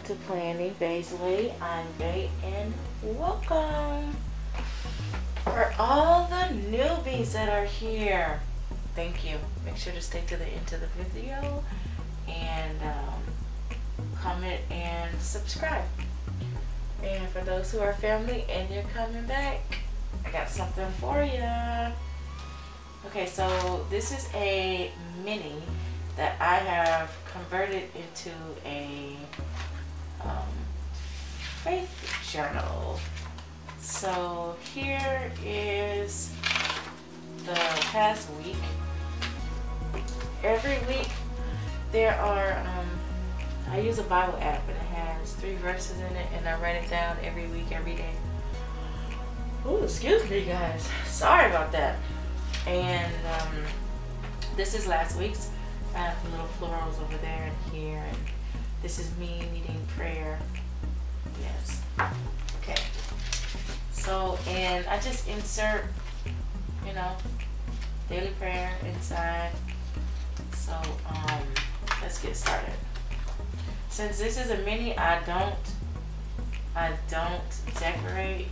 welcome to Planning Bay's I'm Bay and welcome. For all the newbies that are here, thank you. Make sure to stay to the end of the video and um, comment and subscribe. And for those who are family and you're coming back, I got something for you. Okay, so this is a mini that I have converted into a um, faith journal. So here is the past week. Every week there are, um, I use a Bible app and it has three verses in it and I write it down every week, every day. Oh, excuse me guys. Sorry about that. And um, this is last week's. I have the little florals over there and here, and this is me needing prayer. Yes. Okay. So, and I just insert, you know, daily prayer inside. So, um, let's get started. Since this is a mini, I don't, I don't decorate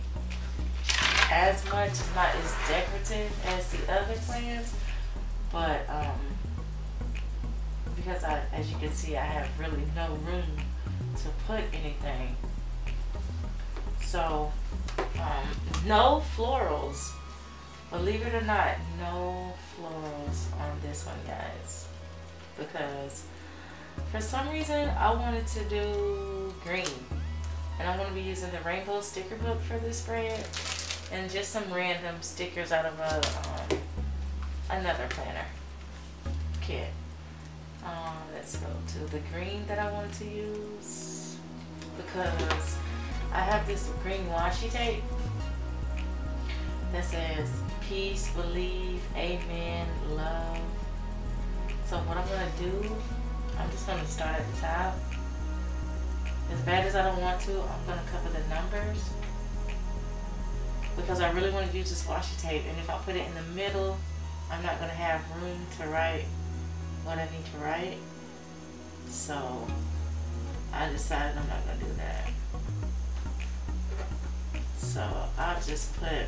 as much. It's not as decorative as the other plans, but um, because I, as you can see, I have really no room to put anything. So, um, no florals. Believe it or not, no florals on this one, guys. Because for some reason, I wanted to do green. And I'm going to be using the rainbow sticker book for this spread. And just some random stickers out of a um, another planner kit. Uh, let's go to the green that I wanted to use because I have this green washi tape that says peace, believe, amen, love. So what I'm going to do, I'm just going to start at the top. As bad as I don't want to, I'm going to cover the numbers because I really want to use this washi tape and if I put it in the middle, I'm not going to have room to write what I need to write. So I decided I'm not going to do that. So I'll just put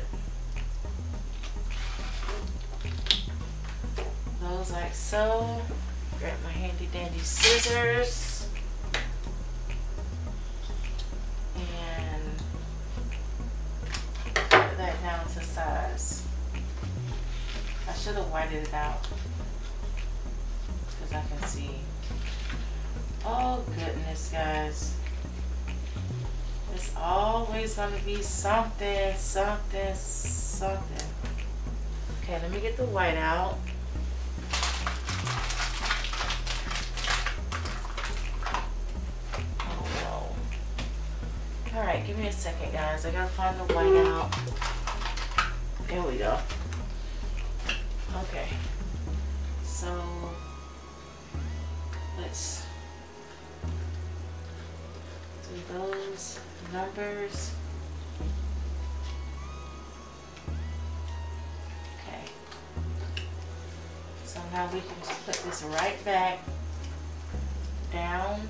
those like so. Grab my handy dandy scissors. And put that down to size. I should have whited it out. I can see. Oh goodness, guys. It's always going to be something, something, something. Okay, let me get the white out. Oh. Alright, give me a second, guys. I gotta find the white out. There we go. Numbers. Okay. So now we can just put this right back down.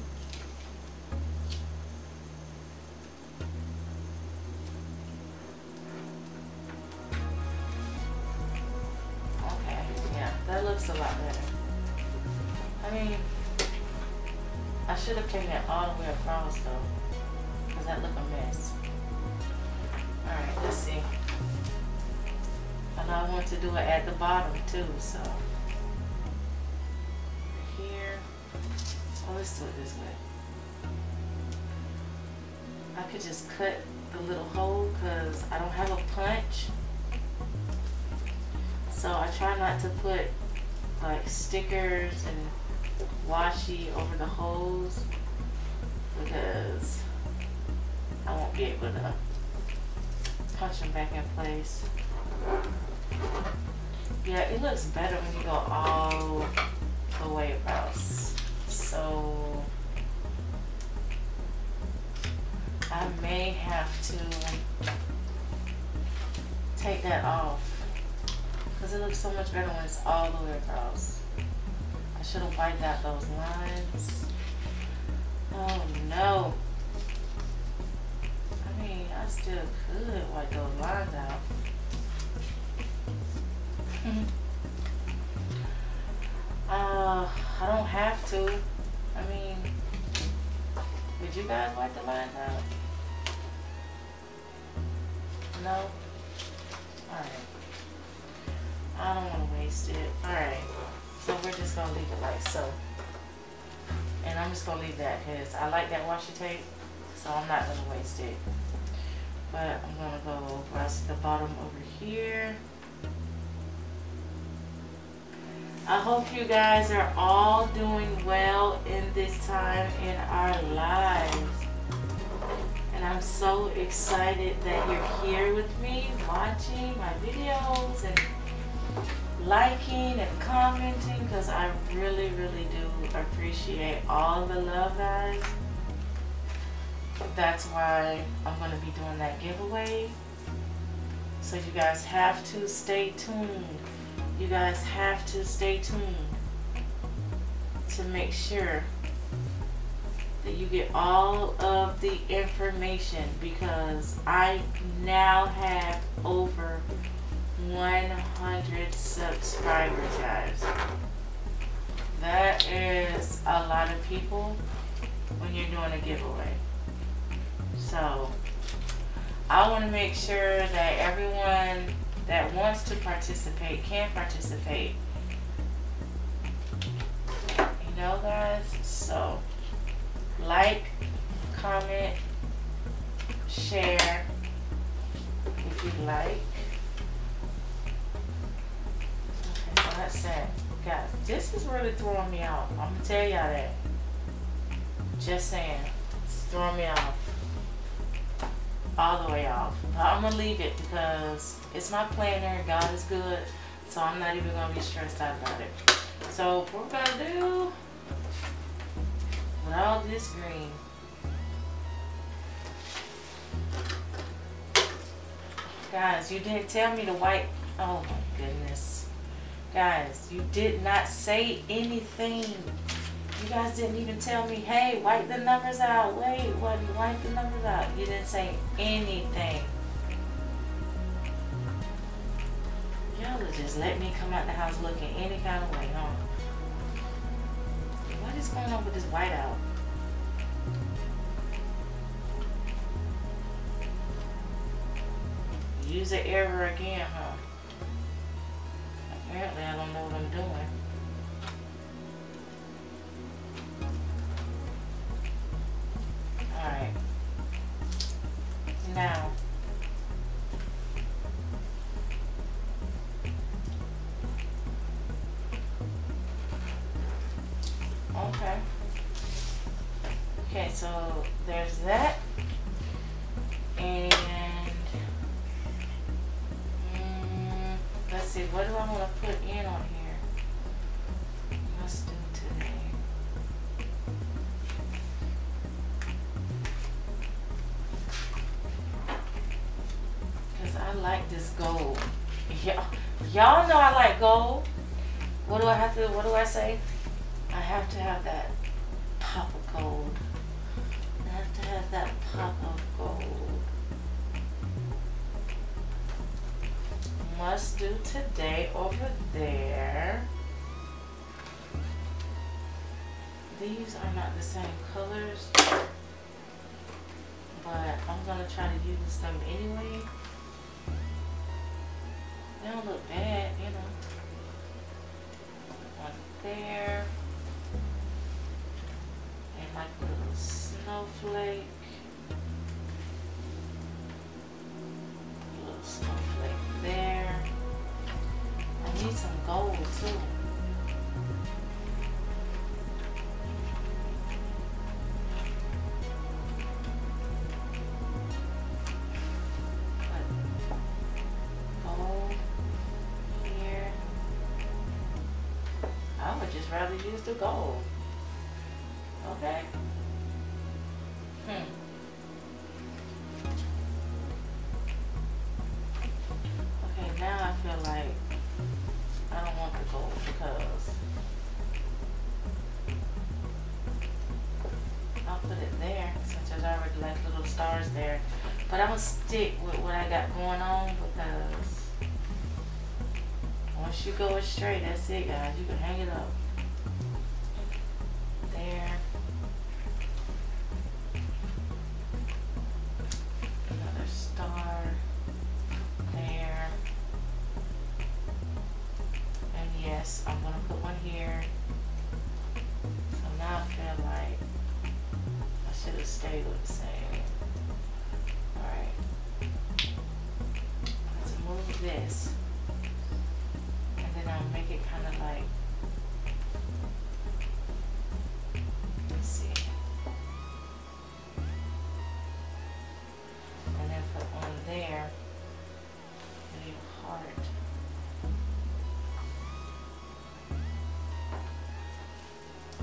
Okay, yeah, that looks a lot better. I mean, I should have taken it all the way across though, because that look a mess. Alright, let's see. And I want to do it at the bottom too, so. Here. Oh, let's do it this way. I could just cut the little hole because I don't have a punch. So I try not to put like stickers and washi over the holes because I won't be able to punch them back in place. Yeah, it looks better when you go all the way across. So I may have to take that off because it looks so much better when it's all the way across. I should have wiped out those lines. Oh no. I still could wipe those lines out. uh, I don't have to. I mean, would you guys wipe the lines out? No? Alright. I don't want to waste it. Alright. So we're just going to leave it like so. And I'm just going to leave that because I like that washi tape. So I'm not going to waste it. But I'm to go across the bottom over here. I hope you guys are all doing well in this time in our lives. And I'm so excited that you're here with me watching my videos and liking and commenting because I really, really do appreciate all the love, guys. That's why I'm going to be doing that giveaway. So you guys have to stay tuned. You guys have to stay tuned to make sure that you get all of the information because I now have over 100 subscribers guys that is a lot of people when you're doing a giveaway so I want to make sure that everyone that wants to participate can participate you know guys so like comment share if you like Okay, so that's that. Guys, this is really throwing me off. I'm gonna tell y'all that. Just saying. It's throwing me off. All the way off. But I'm gonna leave it because it's my planner. God is good. So I'm not even gonna be stressed out about it. So what we're gonna do with all this green. Guys, you didn't tell me to wipe. Oh my goodness. Guys, you did not say anything. You guys didn't even tell me, hey, wipe the numbers out. Wait, what? Wipe the numbers out. You didn't say anything. Y'all would just let me come out the house looking any kind of way, huh? What is going on with this whiteout? Use the error again, huh? So there's that. And mm, Let's see, what do I want to put in on here? Must do today. Because I like this gold. Y'all know I like gold. What do I have to, what do I say? I have to have that that pop of gold. must do today over there. These are not the same colors, but I'm going to try to use them anyway. They don't look bad, you know. One there. And like a little snowflake. Oh, gold too. gold here. I would just rather use the gold. put it there since there's already like little stars there. But I'm gonna stick with what I got going on because once you go straight, that's it guys, you can hang it up.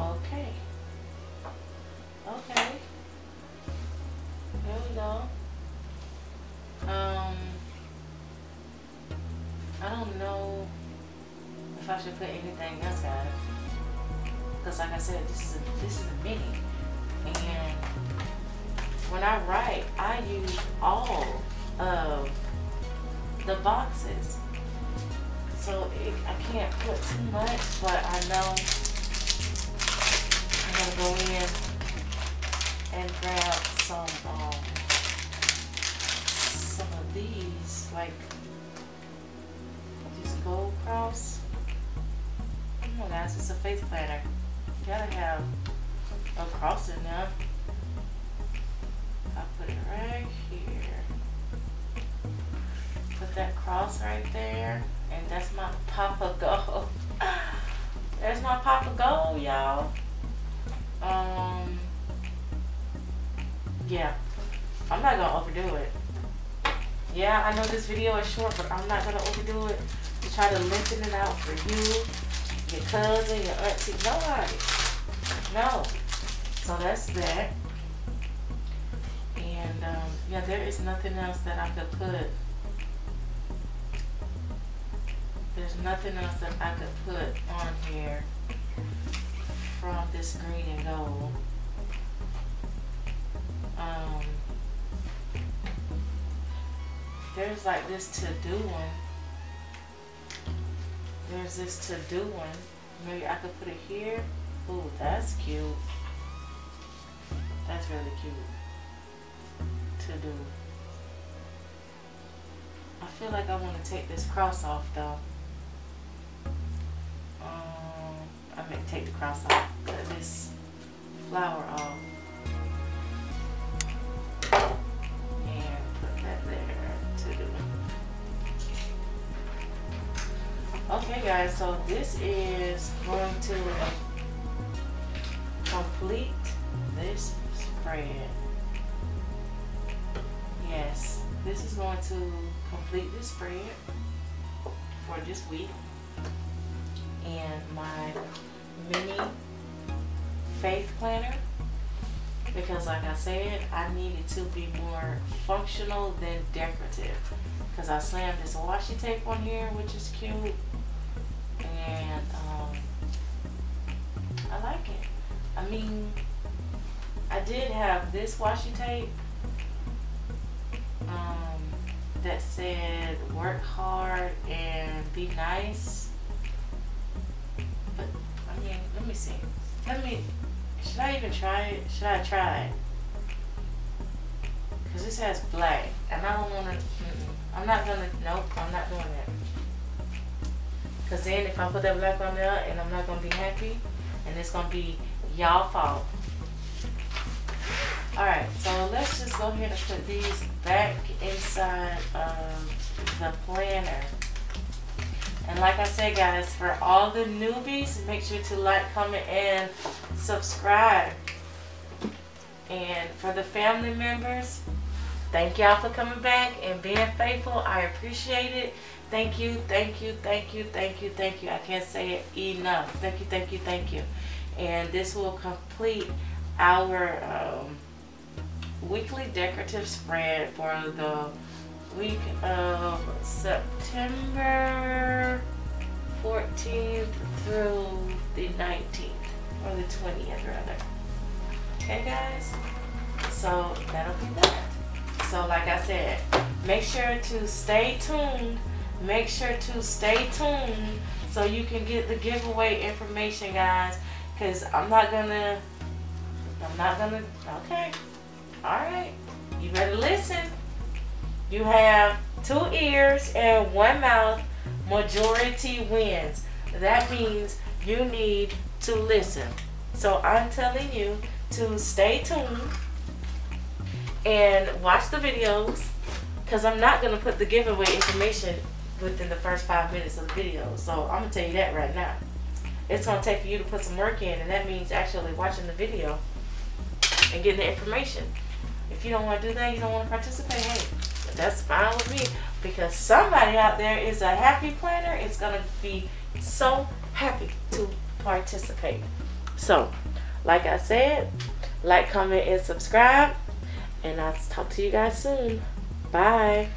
Okay. Okay. There we go. Um, I don't know if I should put anything else, guys. Cause like I said, this is a, this is a mini, and when I write, I use all of the boxes. So it, I can't put too much, but I know Gonna go in and grab some um some of these like this gold cross. Come on guys, it's a faith planner. You gotta have a cross in there. I'll put it right here. Put that cross right there. And that's my Papa Gold. There's my Papa Gold, y'all. Um, yeah, I'm not gonna overdo it. Yeah, I know this video is short, but I'm not gonna overdo it to try to lengthen it out for you, your cousin, your auntie, nobody. No. So that's that. And um, yeah, there is nothing else that I could put. There's nothing else that I could put on here from this green and gold. Um, there's like this to do one. There's this to do one. Maybe I could put it here. Ooh, that's cute. That's really cute to do. I feel like I want to take this cross off though. Take the cross off, cut this flower off. And put that there to do. Okay guys, so this is going to complete this spread. Yes, this is going to complete this spread for this week. And my mini faith planner because like I said, I needed to be more functional than decorative. Because I slammed this washi tape on here, which is cute. And um, I like it. I mean, I did have this washi tape um, that said work hard and be nice. Me see. Let me, should I even try it? Should I try it? Because this has black. And I don't want to, I'm not going to, nope, I'm not doing that. Because then if I put that black on there and I'm not going to be happy, and it's going to be y'all fault. Alright, so let's just go ahead and put these back inside the planner. And like I said, guys, for all the newbies, make sure to like, comment, and subscribe. And for the family members, thank y'all for coming back and being faithful. I appreciate it. Thank you, thank you, thank you, thank you, thank you. I can't say it enough. Thank you, thank you, thank you. And this will complete our um, weekly decorative spread for the week of September 14th through the 19th, or the 20th rather. Okay guys, So that'll be that. So like I said, make sure to stay tuned. Make sure to stay tuned so you can get the giveaway information, guys. Cause I'm not gonna. I'm not gonna. Okay. All right. You better listen. You have two ears and one mouth. Majority wins. That means you need to listen. So I'm telling you to stay tuned and watch the videos because I'm not going to put the giveaway information within the first five minutes of the video. So I'm going to tell you that right now. It's going to take for you to put some work in and that means actually watching the video and getting the information. If you don't want to do that, you don't want to participate, hey, that's fine with me because somebody out there is a happy planner. It's going to be so happy to participate. So, like I said, like, comment, and subscribe. And I'll talk to you guys soon. Bye.